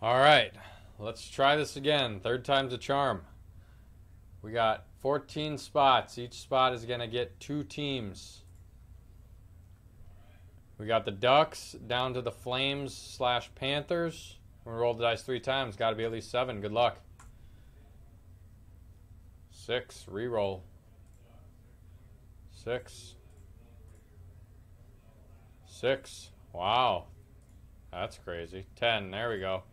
All right, let's try this again. Third time's a charm. We got 14 spots. Each spot is going to get two teams. We got the Ducks down to the Flames slash Panthers. We rolled the dice three times. Got to be at least seven. Good luck. Six. Reroll. Six. Six. Wow. That's crazy. Ten. There we go.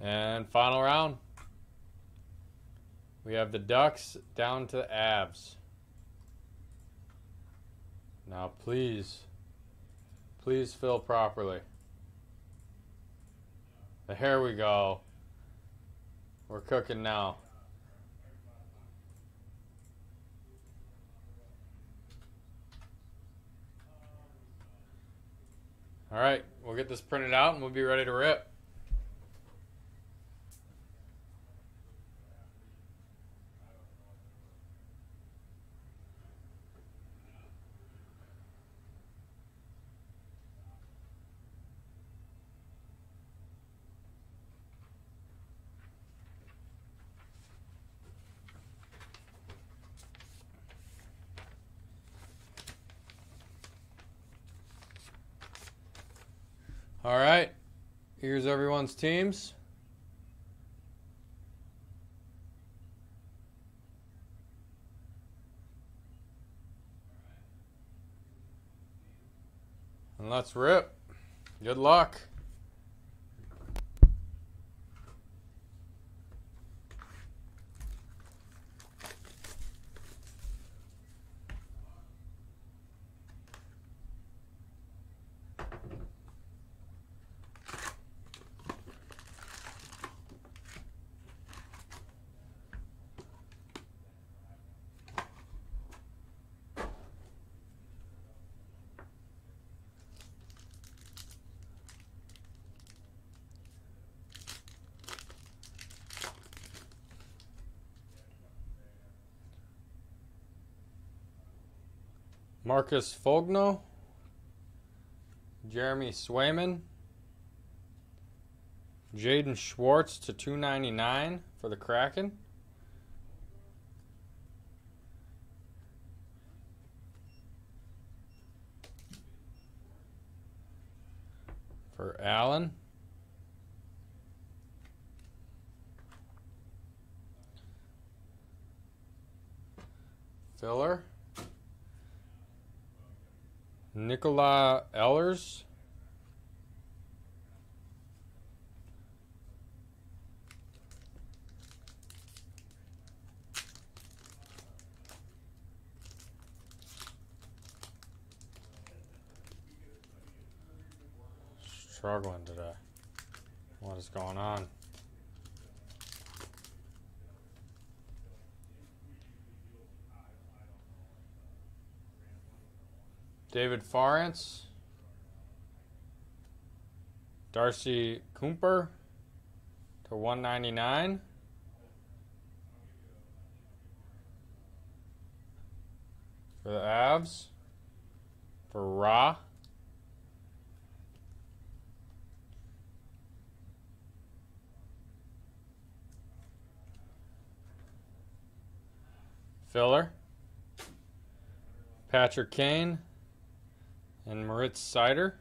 And final round. We have the Ducks down to the Avs. Now, please, please fill properly. Here we go. We're cooking now. All right, we'll get this printed out and we'll be ready to rip. All right. Here's everyone's teams. And let's rip. Good luck. Marcus Foligno, Jeremy Swayman, Jaden Schwartz to 299 for the Kraken. For Allen. Filler. Nikolaj Ehlers. Struggling today. What is going on? David Farrance. Darcy Kuemper to 199. For the Avs. For Ra. Filler. Patrick Kane and Moritz Seider.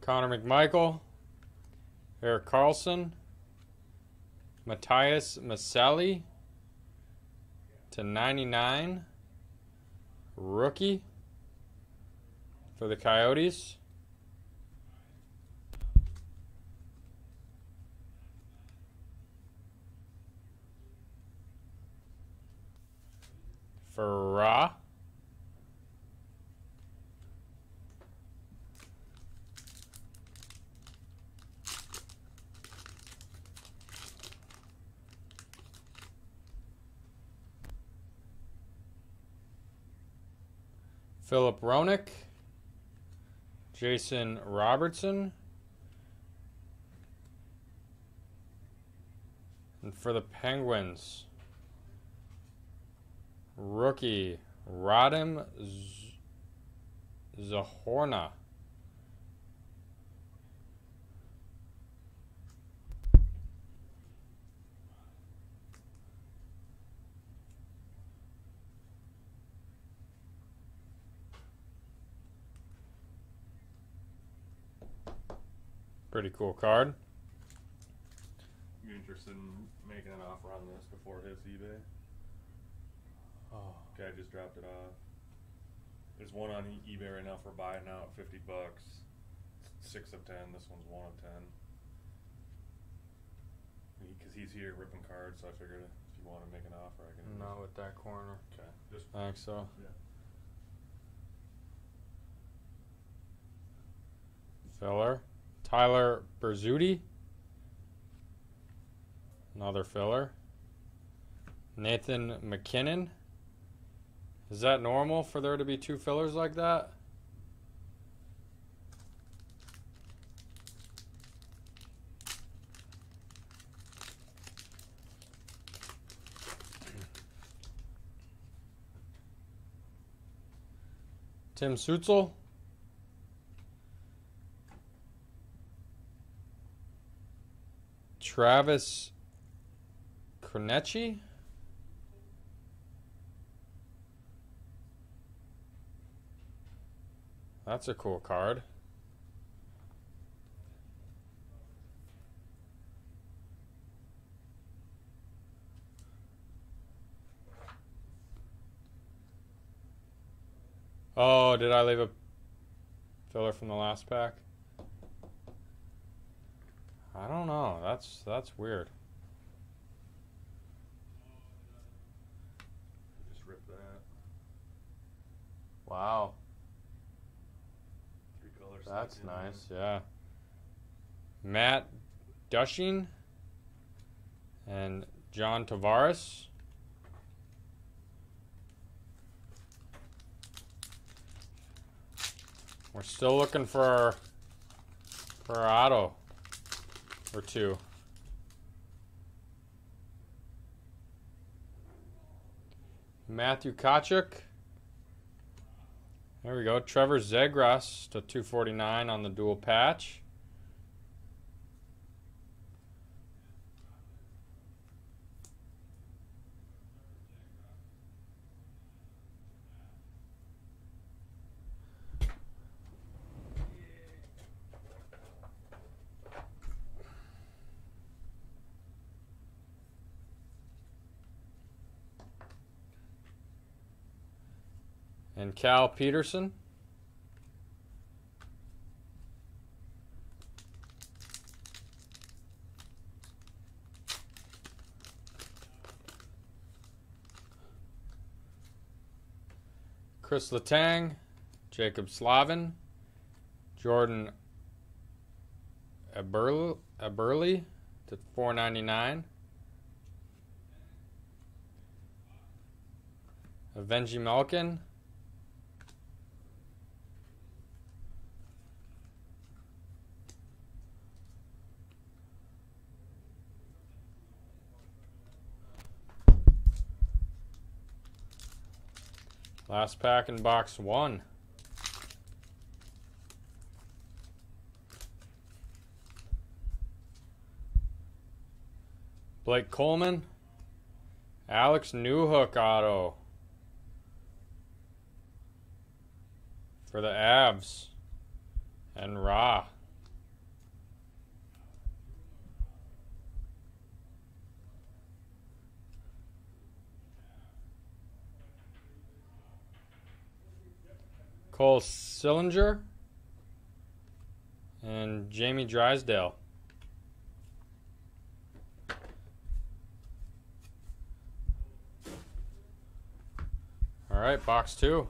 Connor McMichael, Erik Karlsson, Matias Maccelli? To 99, rookie? For the Coyotes. For Ra. Philip Roenick, Jason Robertson, and for the Penguins, rookie Radim Zohorna. Pretty cool card. You interested in making an offer on this before it hits eBay? Oh. Guy just dropped it off. There's one on eBay right now for buy it now at fifty bucks. Six of ten. This one's one of ten. Because he's here ripping cards, so I figured if you want to make an offer, I can. Not with that corner. Okay. Just Thanks, so. yeah. Filler. Tyler Bertuzzi. Another filler. Nathan MacKinnon. Is that normal for there to be two fillers like that? Tim Stutzle. Travis Konecny. That's a cool card. Oh, did I leave a filler from the last pack? I don't know. That's that's weird. Just rip that. Wow. That's nice. Yeah. Matt Duchene and John Tavares. We're still looking for our, for our auto or two. Matthew Tkachuk. There we go. Trevor Zegras to 249 on the dual patch. And Cal Petersen. Chris Letang, Jaccob Slavin, Jordan Eberle, Eberle to 499. Evgeni Malkin. Last pack in box one. Blake Coleman. Alex Newhook auto. For the Avs. And Ra. Cole Sillinger. And Jamie Drysdale. All right, box two.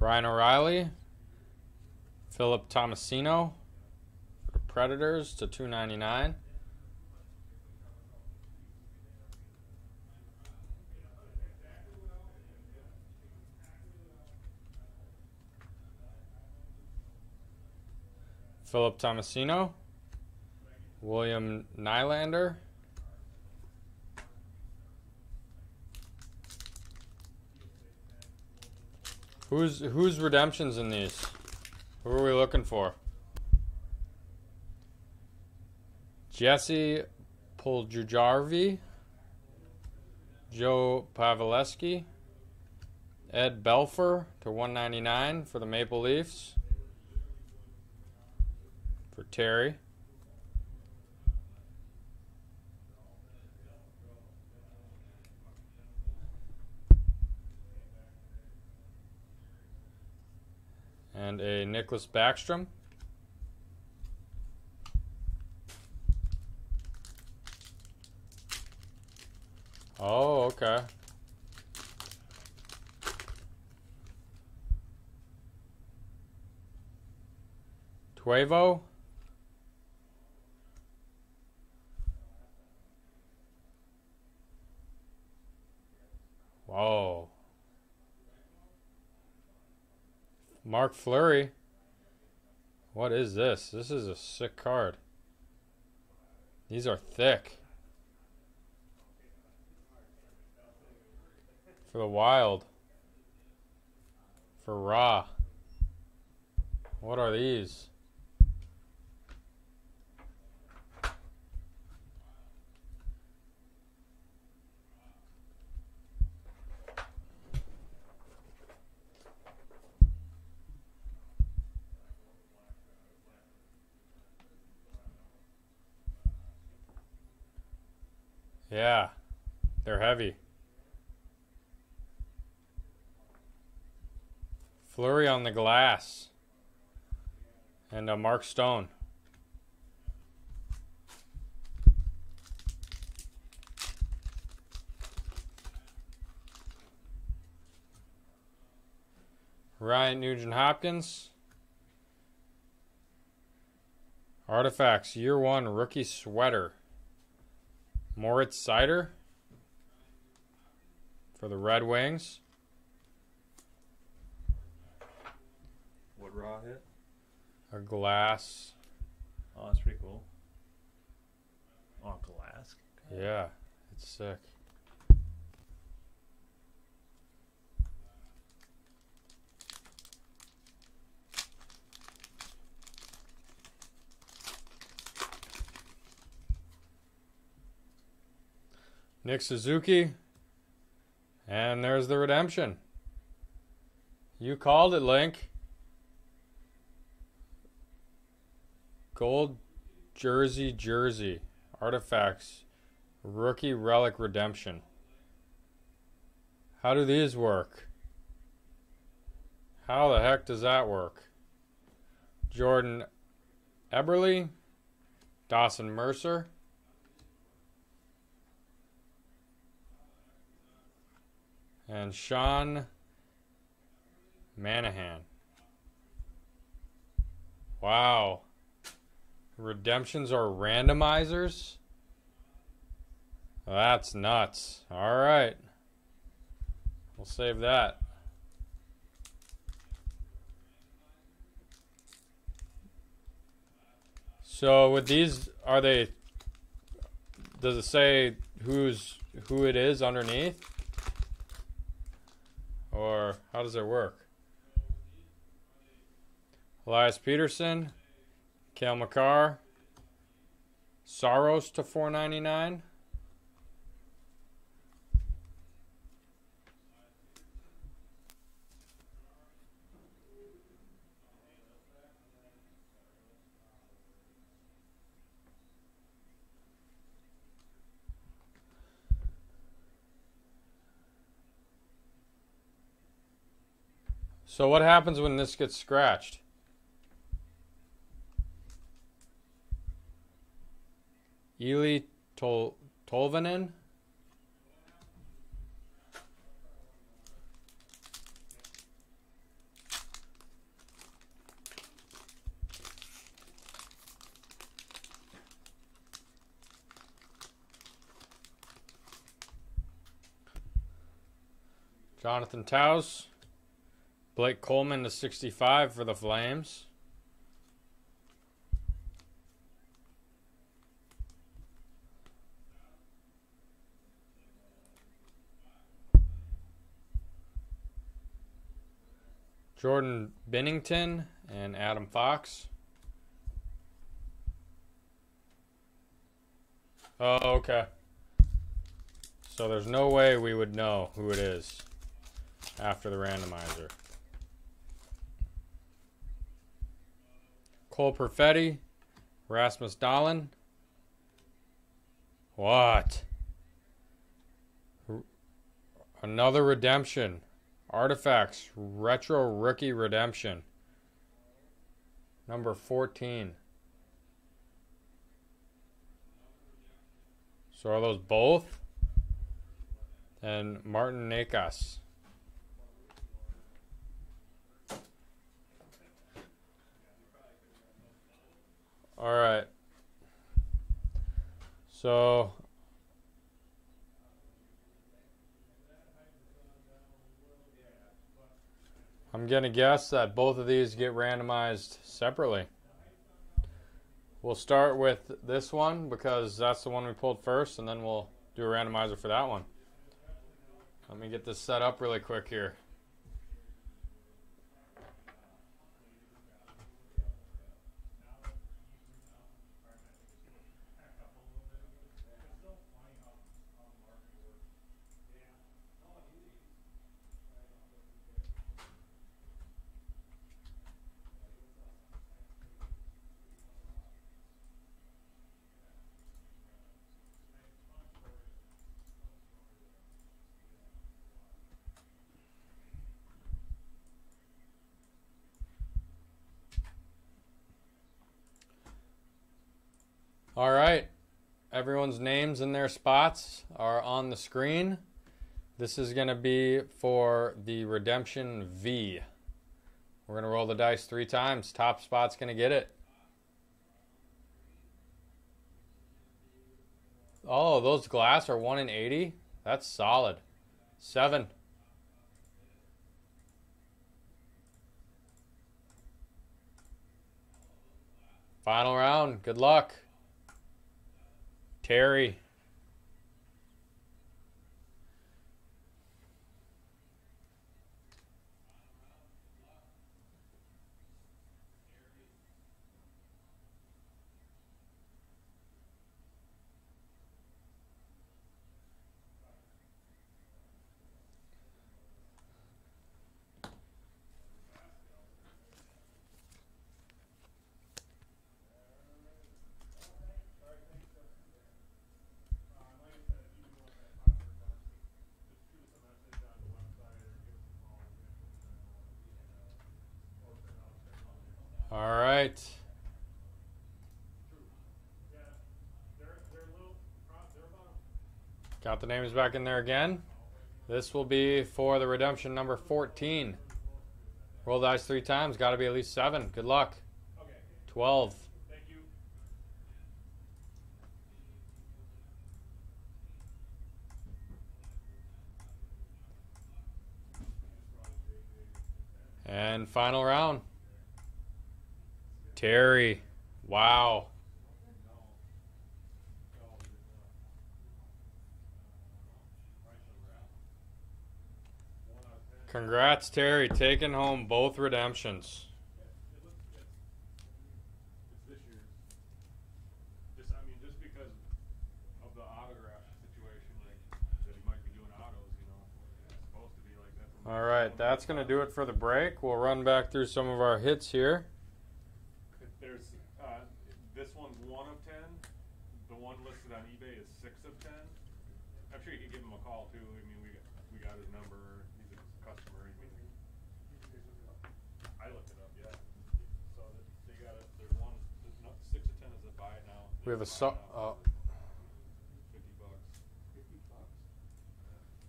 Ryan O'Reilly, Philip Tomasino for the Predators to 299. Philip Tomasino, William Nylander. Who's who's redemptions in these? Who are we looking for? Jesse Puljujarvi, Joe Pavelski, Ed Belfour to 199 for the Maple Leafs. For Terry. And a Nicklas Backstrom. Oh, okay. Teuvo. Whoa. Mark Fleury. What is this? This is a sick card. These are thick. For the wild. For raw. What are these? Yeah, they're heavy. Fleury on the glass. And uh, Mark Stone. Ryan Nugent Hopkins. Artifacts, year one rookie sweater. Moritz Seider for the Red Wings. What raw hit? A glass. Oh, that's pretty cool. Oh, glass. Yeah, it's sick. Nick Suzuki. And there's the redemption. You called it, Link. Gold jersey, jersey. Artifacts. Rookie relic redemption. How do these work? How the heck does that work? Jordan Eberle. Dawson Mercer. And Sean Monahan. Wow. Redemptions are randomizers? That's nuts. All right. We'll save that. So with these, are they? Does it say who's who it is underneath? Or how does it work? Elias Pettersson, Cale Makar, Saros to 499. So what happens when this gets scratched? Eeli Tol Tolvanen? Jonathan Toews. Blake Coleman to 65 for the Flames. Jordan Binnington and Adam Fox. Oh, okay. So there's no way we would know who it is after the randomizer. Cole Perfetti, Rasmus Dahlin. What? Another redemption. Artifacts Retro Rookie Redemption. Number 14. So are those both? And Martin Necas. All right. So I'm going to guess that both of these get randomized separately. We'll start with this one because that's the one we pulled first, and then we'll do a randomizer for that one. Let me get this set up really quick here. All right. Everyone's names and their spots are on the screen. This is going to be for the Redemption V. We're going to roll the dice three times. Top spot's going to get it. Oh, those glass are 1 in 80? That's solid. 7. Final round. Good luck. Terry. All right. Got the names back in there again. This will be for the redemption number 14. Roll dice three times. Got to be at least seven. Good luck. 12. And final round. Terry. Wow. Congrats, Terry, taking home both redemptions. It's this year's. Just, I mean, just because of the autograph situation, like, that he might be doing autos, you know, it's supposed Terry, taking home both redemptions. All right, that's going to do it for the break. We'll run back through some of our hits here. There's, uh, this one's one of ten, the one listed on eBay is six of ten. I'm sure you could give him a call too, I mean, we, got- we got his number, he's a customer, I mean. I looked it up, yeah, so that, they got it, there's one, there's no, six of ten is a buy it now. We have a so- uh.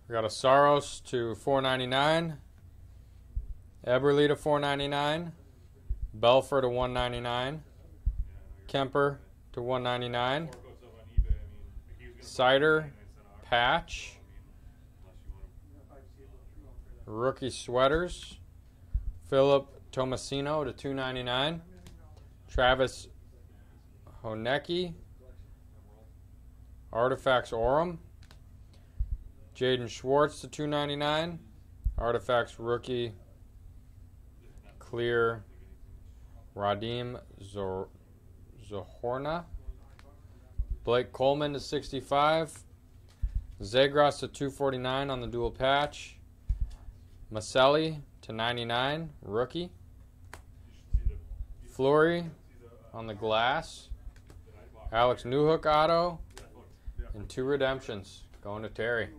We got a Saros to 499. Eberle to 499. Belfour to 199. Kuemper to 199. Or goes up on eBay, I mean, if he was gonna put it Seider, Patch. rookie sweaters. Philip Tomasino to 299. Travis Konecny. Artifacts Orem. Jaden Schwartz to 299. Artifacts rookie clear Radim Zor-. Blake Coleman to 65. Zegras to 249 on the dual patch. Maccelli to 99, rookie. Uh, on the glass. Alex Newhook auto. And two redemptions going to Terry.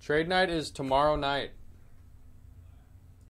Trade night is tomorrow night.